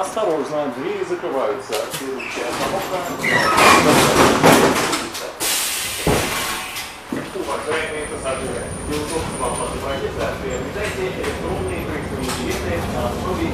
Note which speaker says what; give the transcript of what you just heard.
Speaker 1: Осторожно, двери закрываются. Следующая остановка. Уважаемые пассажиры, для удобства вашего проезда приобретайте электронные проектные билеты на основе